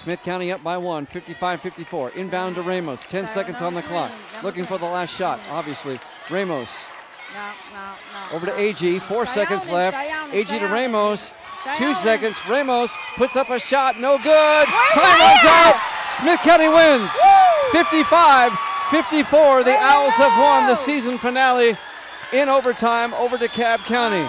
Smith County up by one, 55-54. Inbound to Ramos, 10 seconds on the clock. Looking for the last shot, obviously. Ramos No, no, no. over to. AG, four seconds left. AG to. Ramos, two seconds. Ramos puts up a shot, no good. Time runs out. Smith County wins. 55-54. The Owls have won the season finale in overtime over DeKalb County.